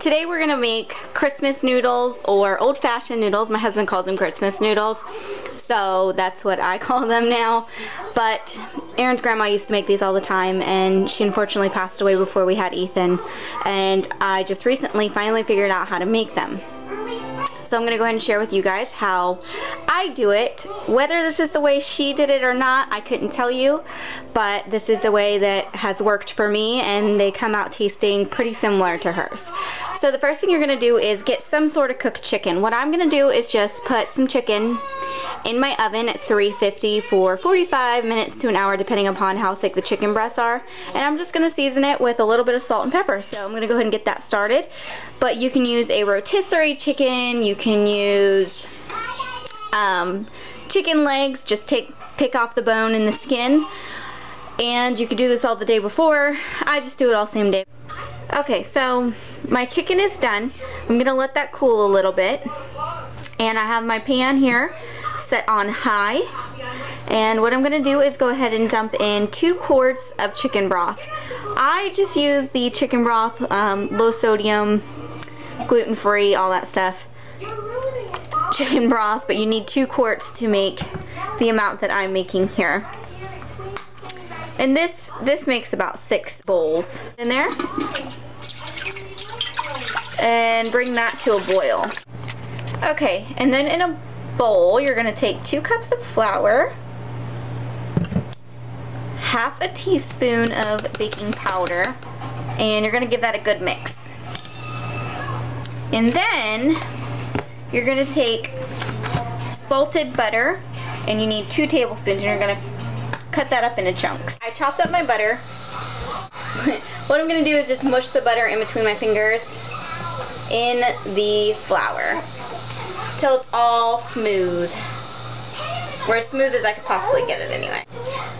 Today we're gonna make Christmas noodles or old-fashioned noodles. My husband calls them Christmas noodles, so that's what I call them now. But Aaron's grandma used to make these all the time and she unfortunately passed away before we had Ethan. And I just recently finally figured out how to make them. So I'm to go ahead and share with you guys how I do it. Whether this is the way she did it or not, I couldn't tell you. But this is the way that has worked for me and they come out tasting pretty similar to hers. So the first thing you're to do is get some sort of cooked chicken. What I'm to do is just put some chicken in my oven at 350 for 45 minutes to an hour depending upon how thick the chicken breasts are. And I'm just to season it with a little bit of salt and pepper. So I'm to go ahead and get that started. But you can use a rotisserie chicken. You can use um, chicken legs. Just take pick off the bone and the skin. And you could do this all the day before. I just do it all same day okay so my chicken is done I'm gonna let that cool a little bit and I have my pan here set on high. And what I'm to do is go ahead and dump in two quarts of chicken broth. I just use the chicken broth, um, low sodium, gluten-free, all that stuff. Chicken broth, but you need two quarts to make the amount that I'm making here. And this, this makes about six bowls in there. And bring that to a boil. Okay, and then in a bowl, you're gonna take two cups of flour, half a teaspoon of baking powder, and you're gonna give that a good mix. And then you're gonna take salted butter, and you need two tablespoons, and you're gonna cut that up into chunks. I chopped up my butter. what I'm gonna do is just mush the butter in between my fingers in the flour till it's all smooth. Or as smooth as I could possibly get it anyway.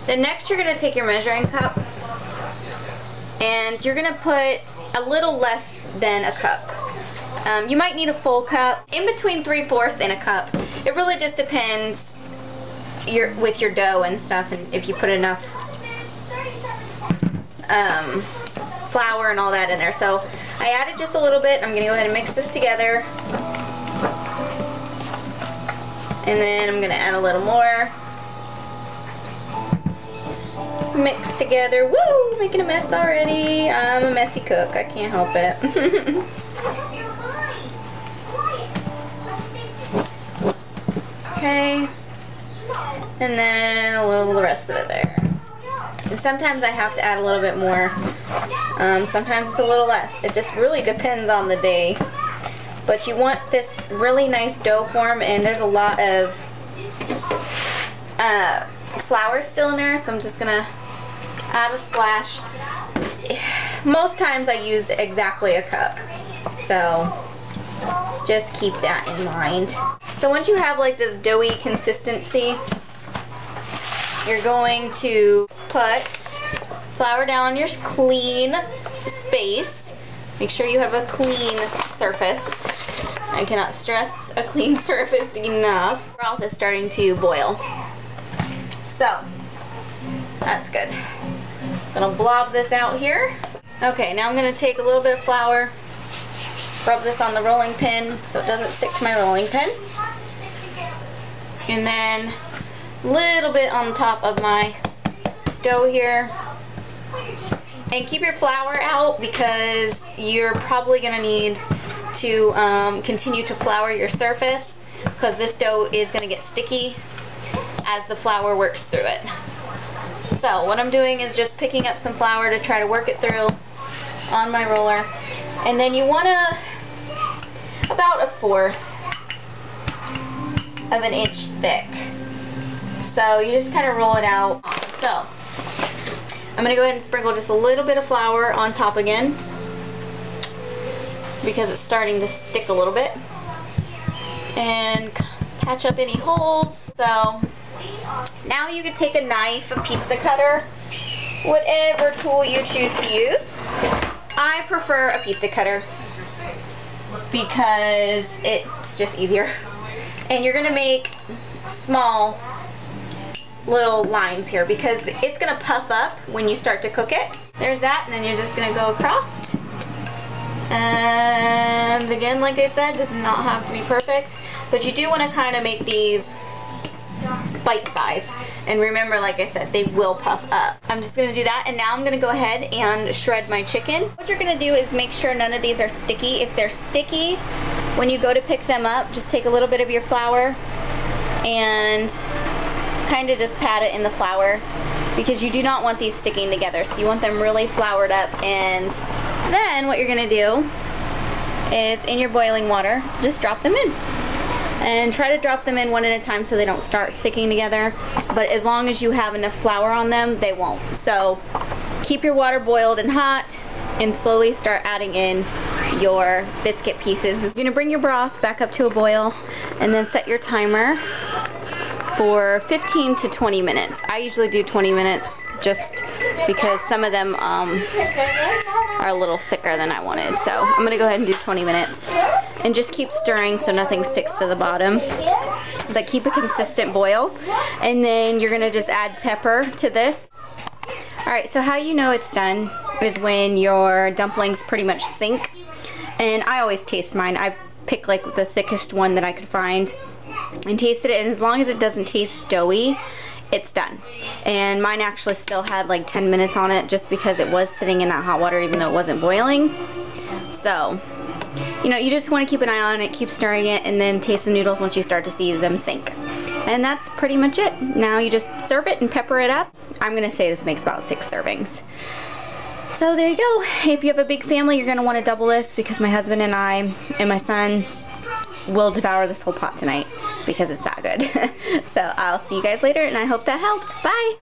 Then next you're going to take your measuring cup and you're going to put a little less than a cup. Um, you might need a full cup, in between 3 fourths and a cup. It really just depends your, with your dough and stuff and if you put enough um, flour and all that in there. So I added just a little bit. I'm going to go ahead and mix this together. And then I'm going to add a little more. Mix together. Woo! Making a mess already. I'm a messy cook. I can't help it. okay. And then a little the rest of it there. And sometimes I have to add a little bit more. Um, sometimes it's a little less. It just really depends on the day. But you want this really nice dough form and there's a lot of uh, flour still in there so I'm just gonna add a splash. Most times I use exactly a cup. So just keep that in mind. So once you have like this doughy consistency, you're going to put flour down on your clean space. Make sure you have a clean surface. I cannot stress a clean surface enough. Broth is starting to boil. So, that's good. Gonna blob this out here. Okay, now I'm gonna take a little bit of flour, rub this on the rolling pin so it doesn't stick to my rolling pin. And then a little bit on top of my dough here. And keep your flour out because you're probably gonna need to um, continue to flour your surface because this dough is going to get sticky as the flour works through it. So what I'm doing is just picking up some flour to try to work it through on my roller. And then you want to, about a fourth of an inch thick. So you just kind of roll it out. So I'm going to go ahead and sprinkle just a little bit of flour on top again because it's starting to stick a little bit. And catch up any holes. So now you can take a knife a pizza cutter whatever tool you choose to use. I prefer a pizza cutter because it's just easier. And you're gonna make small little lines here because it's gonna puff up when you start to cook it there's that and then you're just gonna go across and again, like I said, does not have to be perfect, but you do want to kind of make these bite size. And remember, like I said, they will puff up. I'm just gonna do that, and now I'm gonna go ahead and shred my chicken. What you're gonna do is make sure none of these are sticky. If they're sticky, when you go to pick them up, just take a little bit of your flour and kind of just pat it in the flour because you do not want these sticking together. So you want them really floured up and then what you're gonna do is in your boiling water, just drop them in. And try to drop them in one at a time so they don't start sticking together. But as long as you have enough flour on them, they won't. So keep your water boiled and hot and slowly start adding in your biscuit pieces. You're gonna bring your broth back up to a boil and then set your timer for 15 to 20 minutes. I usually do 20 minutes just because some of them um, are a little thicker than I wanted. So I'm gonna go ahead and do 20 minutes and just keep stirring so nothing sticks to the bottom. But keep a consistent boil. And then you're gonna just add pepper to this. All right, so how you know it's done is when your dumplings pretty much sink. And I always taste mine. I pick like the thickest one that I could find and tasted it. And as long as it doesn't taste doughy, it's done. And mine actually still had like 10 minutes on it just because it was sitting in that hot water even though it wasn't boiling. So, you know, you just want to keep an eye on it, keep stirring it, and then taste the noodles once you start to see them sink. And that's pretty much it. Now you just serve it and pepper it up. I'm gonna say this makes about six servings. So there you go. If you have a big family, you're gonna wanna double this because my husband and I and my son will devour this whole pot tonight because it's that good. so I'll see you guys later and I hope that helped. Bye!